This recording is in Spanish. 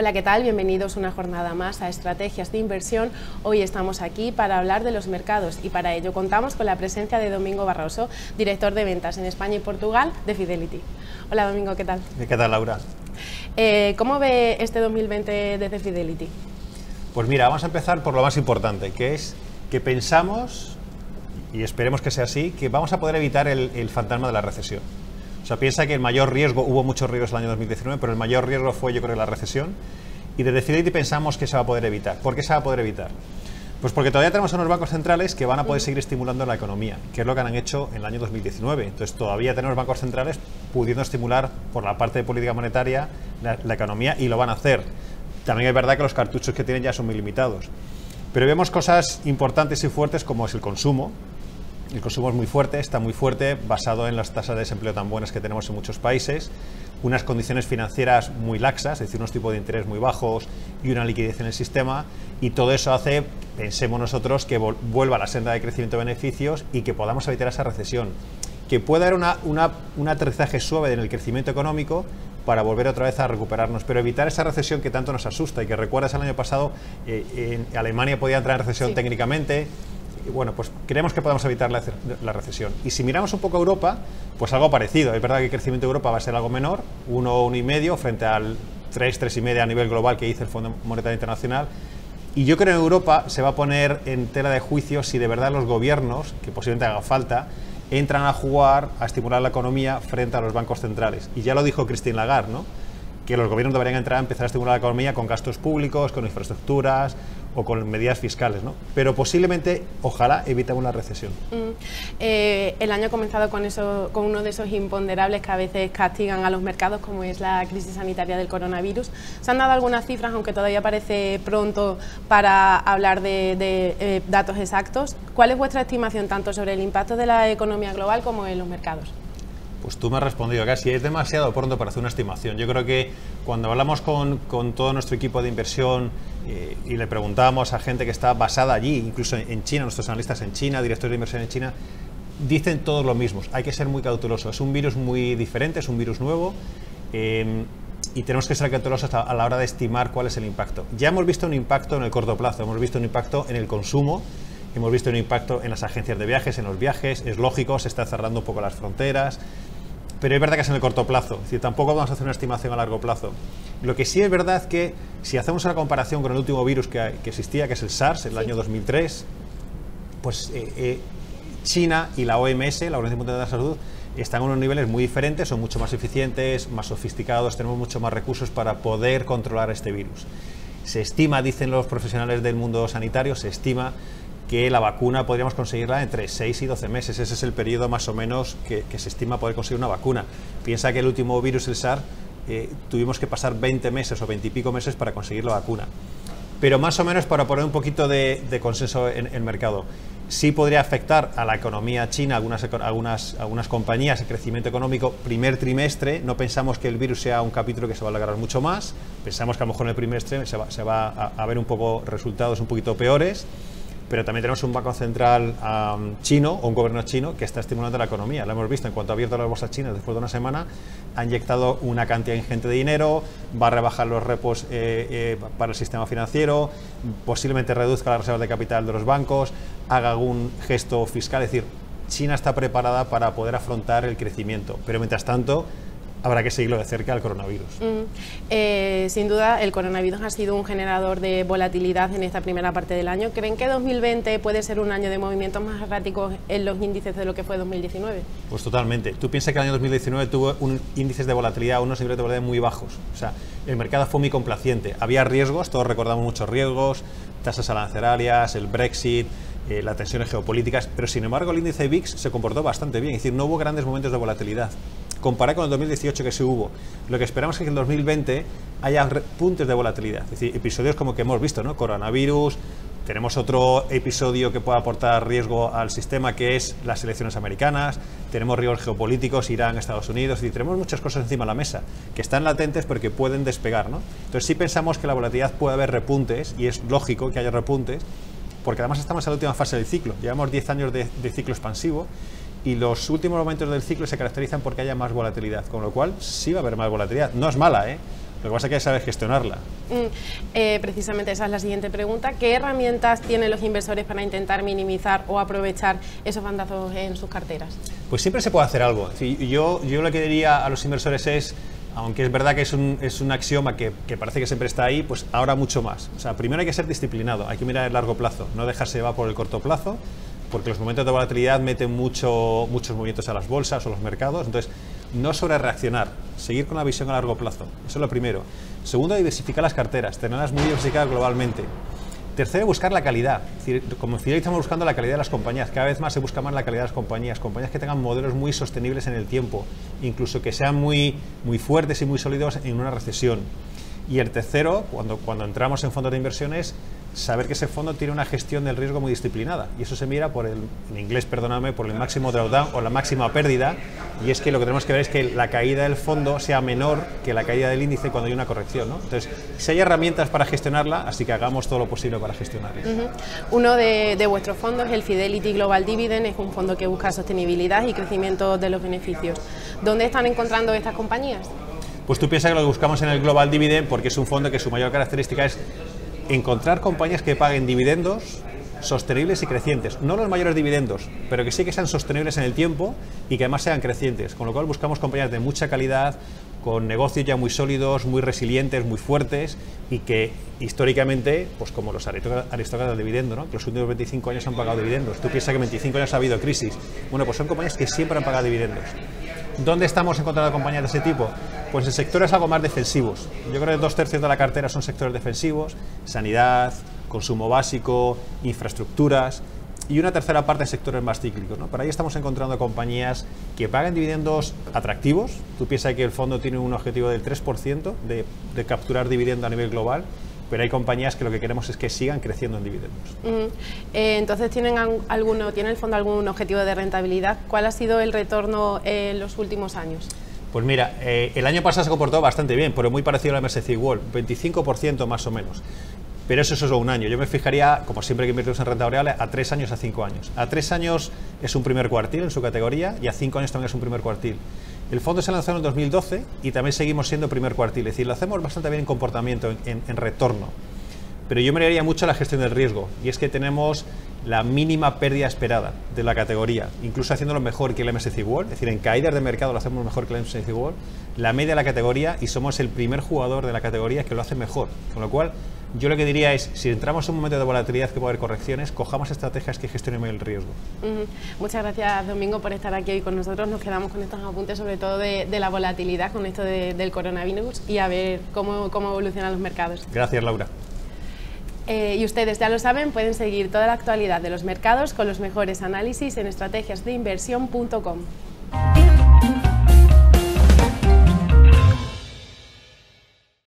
Hola, ¿qué tal? Bienvenidos una jornada más a Estrategias de Inversión. Hoy estamos aquí para hablar de los mercados y para ello contamos con la presencia de Domingo Barroso, director de ventas en España y Portugal de Fidelity. Hola, Domingo, ¿qué tal? ¿Qué tal, Laura? Eh, ¿Cómo ve este 2020 desde Fidelity? Pues mira, vamos a empezar por lo más importante, que es que pensamos, y esperemos que sea así, que vamos a poder evitar el, el fantasma de la recesión. O sea, piensa que el mayor riesgo, hubo muchos riesgos el año 2019, pero el mayor riesgo fue yo creo la recesión. Y desde Fidelity pensamos que se va a poder evitar. ¿Por qué se va a poder evitar? Pues porque todavía tenemos unos bancos centrales que van a poder seguir estimulando la economía, que es lo que han hecho en el año 2019. Entonces todavía tenemos bancos centrales pudiendo estimular por la parte de política monetaria la, la economía y lo van a hacer. También es verdad que los cartuchos que tienen ya son muy limitados. Pero vemos cosas importantes y fuertes como es el consumo, el consumo es muy fuerte, está muy fuerte, basado en las tasas de desempleo tan buenas que tenemos en muchos países, unas condiciones financieras muy laxas, es decir, unos tipos de interés muy bajos y una liquidez en el sistema, y todo eso hace, pensemos nosotros, que vuelva a la senda de crecimiento de beneficios y que podamos evitar esa recesión. Que pueda haber una, una, un aterrizaje suave en el crecimiento económico para volver otra vez a recuperarnos, pero evitar esa recesión que tanto nos asusta y que recuerdas el año pasado, eh, en Alemania podía entrar en recesión sí. técnicamente, bueno, pues creemos que podemos evitar la, recesión. Y si miramos un poco a Europa, pues algo parecido. Es verdad que el crecimiento de Europa va a ser algo menor, 1 1,5 y medio frente al 3, 3 y medio a nivel global que dice el Fondo Monetario Internacional. Y yo creo que Europa se va a poner en tela de juicio si de verdad los gobiernos, que posiblemente haga falta, entran a jugar, a estimular la economía frente a los bancos centrales. Y ya lo dijo Christine Lagarde, ¿no? Que los gobiernos deberían entrar a empezar a estimular la economía con gastos públicos, con infraestructuras, o con medidas fiscales, ¿no? Pero posiblemente, ojalá, evitemos la recesión. Mm. Eh, el año ha comenzado con, eso, con uno de esos imponderables que a veces castigan a los mercados, como es la crisis sanitaria del coronavirus. ¿Se han dado algunas cifras, aunque todavía parece pronto para hablar de, de eh, datos exactos? ¿Cuál es vuestra estimación tanto sobre el impacto de la economía global como en los mercados? Pues tú me has respondido casi, es demasiado pronto para hacer una estimación. Yo creo que cuando hablamos con, con todo nuestro equipo de inversión eh, y le preguntamos a gente que está basada allí, incluso en China, nuestros analistas en China, directores de inversión en China, dicen todos lo mismo. Hay que ser muy cautelosos. Es un virus muy diferente, es un virus nuevo. Eh, y tenemos que ser cautelosos a la hora de estimar cuál es el impacto. Ya hemos visto un impacto en el corto plazo, hemos visto un impacto en el consumo, hemos visto un impacto en las agencias de viajes, en los viajes, es lógico, se están cerrando un poco las fronteras, pero es verdad que es en el corto plazo, es decir, tampoco vamos a hacer una estimación a largo plazo. Lo que sí es verdad que si hacemos una comparación con el último virus que, que existía, que es el SARS, en el sí. año 2003, pues eh, eh, China y la OMS, la Organización Mundial de la Salud, están en unos niveles muy diferentes, son mucho más eficientes, más sofisticados, tenemos mucho más recursos para poder controlar este virus. Se estima, dicen los profesionales del mundo sanitario, se estima que la vacuna podríamos conseguirla entre 6 y 12 meses. Ese es el periodo más o menos que, que se estima poder conseguir una vacuna. Piensa que el último virus, el SARS, eh, tuvimos que pasar 20 meses o 20 y pico meses para conseguir la vacuna. Pero más o menos para poner un poquito de, de consenso en el mercado. Sí podría afectar a la economía china, algunas, algunas, algunas compañías, el crecimiento económico primer trimestre. No pensamos que el virus sea un capítulo que se va a alargar mucho más. Pensamos que a lo mejor en el primer trimestre se va, se va a, a ver un poco resultados un poquito peores pero también tenemos un banco central chino o un gobierno chino que está estimulando la economía. Lo hemos visto. En cuanto ha abierto las bolsas chinas después de una semana, ha inyectado una cantidad ingente de dinero, va a rebajar los repos eh, eh, para el sistema financiero, posiblemente reduzca las reservas de capital de los bancos, haga algún gesto fiscal, es decir, China está preparada para poder afrontar el crecimiento, pero mientras tanto habrá que seguirlo de cerca al coronavirus. Eh, sin duda, el coronavirus ha sido un generador de volatilidad en esta primera parte del año. ¿Creen que 2020 puede ser un año de movimientos más erráticos en los índices de lo que fue 2019? Pues totalmente. Tú piensas que el año 2019 tuvo un índices de volatilidad, unos niveles de volatilidad muy bajos. O sea, el mercado fue muy complaciente. Había riesgos, todos recordamos muchos riesgos, tasas arancelarias, el Brexit, eh, las tensiones geopolíticas, pero sin embargo el índice VIX se comportó bastante bien, es decir, no hubo grandes momentos de volatilidad comparado con el 2018 que sí hubo. Lo que esperamos es que en el 2020 haya puntos de volatilidad, es decir, episodios como que hemos visto, ¿no? Coronavirus, tenemos otro episodio que puede aportar riesgo al sistema que es las elecciones americanas, tenemos riesgos geopolíticos, Irán, Estados Unidos, y tenemos muchas cosas encima de la mesa que están latentes porque pueden despegar. ¿no? Entonces sí pensamos que la volatilidad puede haber repuntes y es lógico que haya repuntes porque además estamos en la última fase del ciclo, llevamos 10 años de ciclo expansivo y los últimos momentos del ciclo se caracterizan porque haya más volatilidad, con lo cual sí va a haber más volatilidad. No es mala, ¿eh? Lo que pasa es que hay que saber gestionarla. Mm, eh, precisamente esa es la siguiente pregunta. ¿Qué herramientas tienen los inversores para intentar minimizar o aprovechar esos bandazos en sus carteras? Pues siempre se puede hacer algo. Yo, yo lo que diría a los inversores es, aunque es verdad que es un, es un axioma que, que, parece que siempre está ahí, pues ahora mucho más. O sea, primero hay que ser disciplinado, hay que mirar el largo plazo, no dejarse llevar por el corto plazo, porque los momentos de volatilidad meten mucho, muchos movimientos a las bolsas o los mercados. Entonces, no sobre reaccionar, seguir con la visión a largo plazo. Eso es lo primero. Segundo, diversificar las carteras, tenerlas muy diversificadas globalmente. Tercero, buscar la calidad. Como decía, estamos buscando la calidad de las compañías. Cada vez más se busca más la calidad de las compañías. Compañías que tengan modelos muy sostenibles en el tiempo, incluso que sean muy, muy fuertes y muy sólidos en una recesión. Y el tercero, cuando, cuando entramos en fondos de inversiones, saber que ese fondo tiene una gestión del riesgo muy disciplinada. Y eso se mira por el, en inglés, perdóname, por el máximo drawdown o la máxima pérdida. Y es que lo que tenemos que ver es que la caída del fondo sea menor que la caída del índice cuando hay una corrección. ¿no? Entonces, si hay herramientas para gestionarla, así que hagamos todo lo posible para gestionarla. Uno de, de vuestros fondos, el Fidelity Global Dividend, es un fondo que busca sostenibilidad y crecimiento de los beneficios. ¿Dónde están encontrando estas compañías? Pues tú piensas que lo buscamos en el Global Dividend porque es un fondo que su mayor característica es encontrar compañías que paguen dividendos sostenibles y crecientes. No los mayores dividendos, pero que sí que sean sostenibles en el tiempo y que además sean crecientes. Con lo cual buscamos compañías de mucha calidad, con negocios ya muy sólidos, muy resilientes, muy fuertes y que históricamente, pues como los aristócratas del dividendo, ¿no? que los últimos 25 años han pagado dividendos. Tú piensas que 25 años ha habido crisis. Bueno, pues son compañías que siempre han pagado dividendos. ¿Dónde estamos encontrando compañías de ese tipo? Pues en sectores algo más defensivos. Yo creo que dos tercios de la cartera son sectores defensivos, sanidad, consumo básico, infraestructuras y una tercera parte de sectores más cíclicos. ¿no? Por ahí estamos encontrando compañías que pagan dividendos atractivos. Tú piensas que el fondo tiene un objetivo del 3% de, de capturar dividendo a nivel global pero hay compañías que lo que queremos es que sigan creciendo en dividendos. eh, entonces, ¿tienen alguno, ¿tiene el fondo algún objetivo de rentabilidad? ¿Cuál ha sido el retorno en los últimos años? Pues mira, eh, el año pasado se comportó bastante bien, pero muy parecido a la MSCI World, 25% más o menos. Pero eso, es un año. Yo me fijaría, como siempre que invertimos en renta variable, a tres años, a cinco años. A tres años es un primer cuartil en su categoría y a cinco años también es un primer cuartil. El fondo se lanzó en el 2012 y también seguimos siendo primer cuartil, es decir, lo hacemos bastante bien en comportamiento, en, retorno. Pero yo me miraría mucho la gestión del riesgo y es que tenemos la mínima pérdida esperada de la categoría, incluso haciéndolo mejor que el MSCI World, es decir, en caídas de mercado lo hacemos mejor que el MSCI World, la media de la categoría y somos el primer jugador de la categoría que lo hace mejor. Con lo cual, yo lo que diría es, si entramos en un momento de volatilidad que puede haber correcciones, cojamos estrategias que gestionen el riesgo. Uh -huh. Muchas gracias, Domingo, por estar aquí hoy con nosotros. Nos quedamos con estos apuntes, sobre todo de, de la volatilidad, con esto de, del coronavirus y a ver cómo, cómo evolucionan los mercados. Gracias, Laura. Eh, y ustedes ya lo saben, pueden seguir toda la actualidad de los mercados con los mejores análisis en estrategiasdeinversión.com.